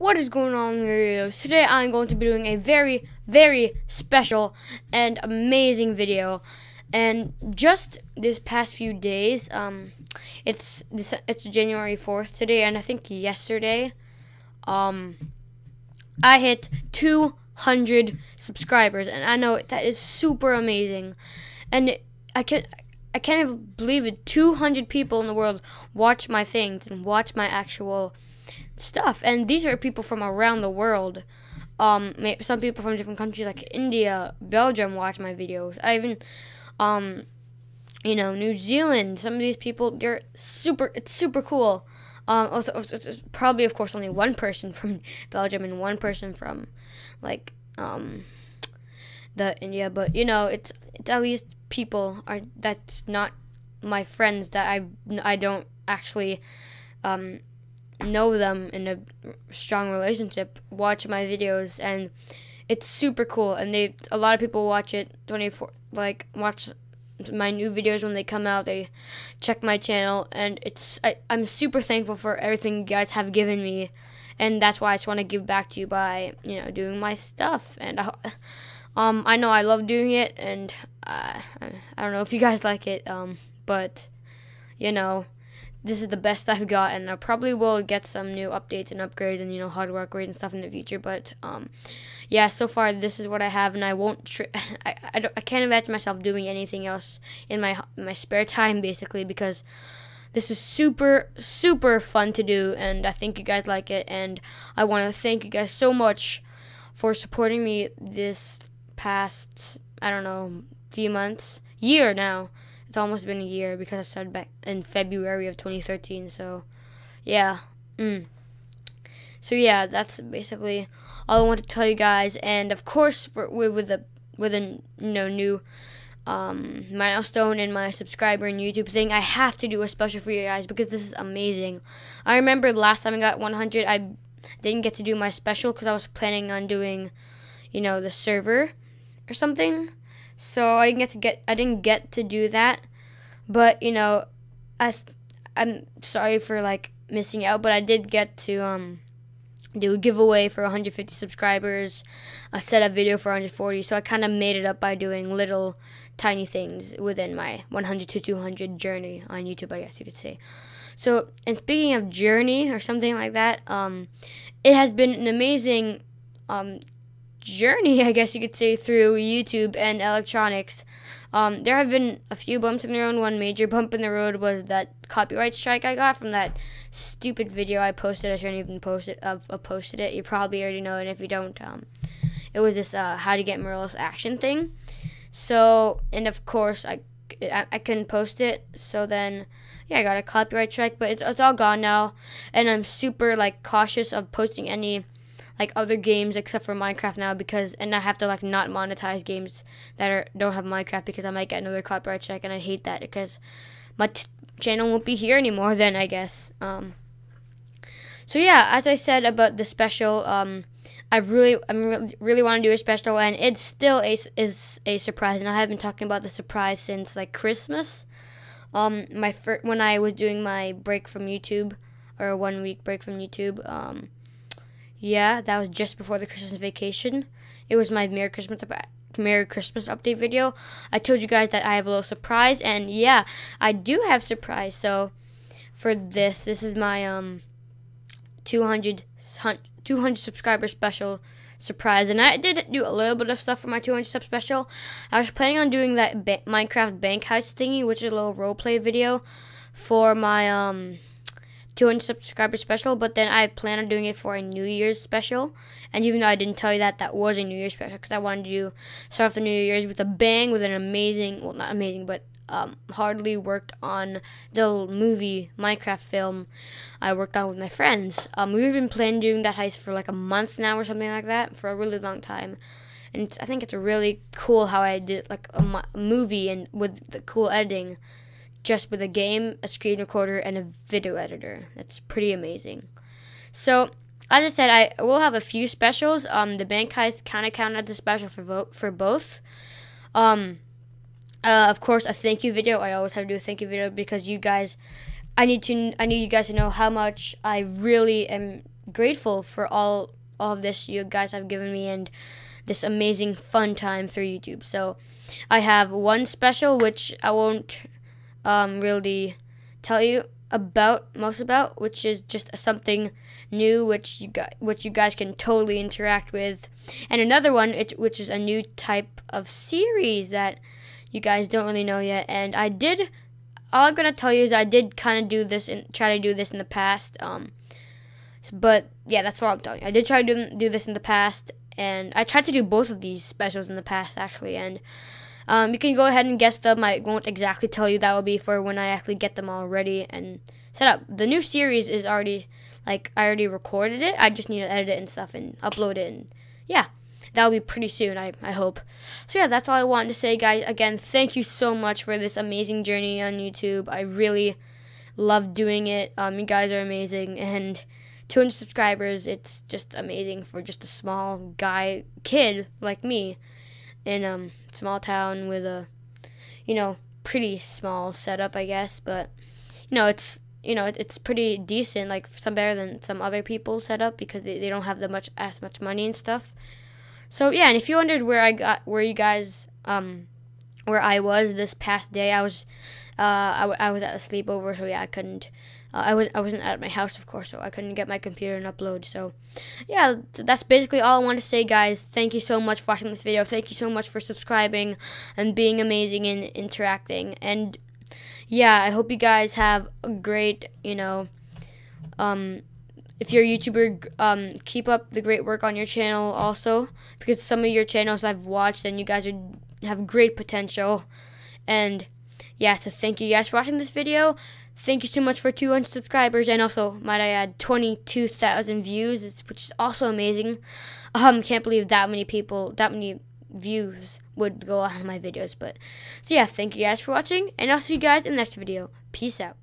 What is going on, Oreos? Today I'm going to be doing a very, very special and amazing video. And just this past few days, um, it's it's January 4th today, and I think yesterday, um, I hit 200 subscribers, and I know that is super amazing. And I can I can't even believe it. 200 people in the world watch my things and watch my actual stuff. And these are people from around the world. Um, some people from different countries like India, Belgium watch my videos. I even, um, you know, New Zealand. Some of these people, they're super. It's super cool. Um, also, probably of course only one person from Belgium and one person from, like, um, the India. But you know, it's it's at least people are that's not my friends that I I don't actually um, know them in a strong relationship watch my videos and it's super cool. And they a lot of people watch it 24 like watch my new videos when they come out. They check my channel and it's I, i'm super thankful for everything you guys have given me. And that's why i just want to give back to you by you know doing my stuff. And I, um i know i love doing it and uh, i don't know if you guys like it um but you know this is the best I've got, and I probably will get some new updates and upgrades and you know hardware upgrades and stuff in the future. But um, yeah, so far this is what I have, and I won't. I I, I can't imagine myself doing anything else in my in my spare time, basically, because this is super super fun to do, and I think you guys like it, and I want to thank you guys so much for supporting me this past I don't know few months year now it's almost been a year because I started back in February of 2013. So, yeah. Mm. So yeah, that's basically all I want to tell you guys. And of course, for, with the with a you know new um, milestone in my subscriber and YouTube thing, I have to do a special for you guys because this is amazing. I remember last time I got 100, I didn't get to do my special because I was planning on doing, you know, the server or something. So I didn't get to get I didn't get to do that. But, you know, I I'm sorry for like missing out, but I did get to um do a giveaway for 150 subscribers, a set up video for 140. So I kind of made it up by doing little tiny things within my 100 to 200 journey on YouTube, I guess you could say. So, and speaking of journey or something like that, um, it has been an amazing um, journey, I guess you could say, through YouTube and electronics. Um, there have been a few bumps in the road. One major bump in the road was that copyright strike I got from that stupid video I posted. I shouldn't even post it. I've, posted it. You probably already know it. if you don't, um, it was this uh, how to get Morello's action thing. So, and of course, I, I, I couldn't post it. So then, yeah, I got a copyright strike, but it's, it's all gone now. And I'm super, like, cautious of posting any like other games except for Minecraft now because and I have to like not monetize games that are don't have Minecraft because I might get another copyright check and I hate that because my channel won't be here anymore then I guess. Um, so yeah, as I said about the special, um, I really I really, really want to do a special and it still a, is a surprise and I have been talking about the surprise since like Christmas. Um, my fir- when I was doing my break from YouTube or one week break from YouTube, um, yeah, that was just before the Christmas vacation. It was my Merry Christmas Merry Christmas update video. I told you guys that I have a little surprise, and yeah, I do have surprise. So for this, this is my um 200 200 subscriber special surprise, and I did do a little bit of stuff for my 200 sub special. I was planning on doing that ba Minecraft bank heist thingy, which is a little role play video for my um 200 subscriber special, but then I plan on doing it for a New Year's special. And even though I didn't tell you that, that was a New Year's special because I wanted to do start off the New Year's with a bang, with an amazing, well, not amazing, but um, hardly worked on the movie Minecraft film I worked on with my friends. Um, we've been planning doing that heist for like a month now or something like that for a really long time. And I think it's really cool how I did like a, a movie and with the cool editing just with a game, a screen recorder, and a video editor. That's pretty amazing. So, as I said, I will have a few specials. Um, the bank heist kind of counted as a special for vote for both. Um, uh, of course, a thank you video. I always have to do a thank you video because you guys, I need to, I need you guys to know how much I really am grateful for all all of this you guys have given me and this amazing fun time through YouTube. So I have one special which I won't um, really tell you about most about, which is just something new which you guys, which you guys can totally interact with, and another one it, which is a new type of series that you guys don't really know yet. And I did all I'm gonna tell you is I did kind of do this and try to do this in the past. Um, but yeah, that's all I'm telling you. I did try to do, do this in the past, and I tried to do both of these specials in the past actually, and um, you can go ahead and guess them. I won't exactly tell you that will be for when I actually get them all ready and set up. The new series is already like I already recorded it. I just need to edit it and stuff and upload it, and yeah that'll be pretty soon, I, I hope. So yeah, that's all I wanted to say, guys. Again, thank you so much for this amazing journey on YouTube. I really love doing it. Um, you guys are amazing, and 200 subscribers, it's just amazing for just a small guy, kid like me, in a um, small town with a, you know, pretty small setup, I guess. But you know, it's you know, it's pretty decent, like some better than some other people setup because they, they don't have that much as much money and stuff. So yeah, and if you wondered where I got, where you guys, um, where I was this past day, I was, uh, I, I was at a sleepover, so yeah, I couldn't. Uh, I was I wasn't at my house, of course, so I couldn't get my computer and upload. So, yeah, that's basically all I want to say, guys. Thank you so much for watching this video. Thank you so much for subscribing and being amazing and interacting. And yeah, I hope you guys have a great, you know, um, if you're a YouTuber, um, keep up the great work on your channel also because some of your channels I've watched and you guys are, have great potential. And yeah, so thank you guys for watching this video. Thank you so much for 200 subscribers and also, might I add, 22,000 views, which is also amazing. Um, can't believe that many people, that many views would go on my videos. But so yeah, thank you guys for watching, and I'll see you guys in the next video. Peace out.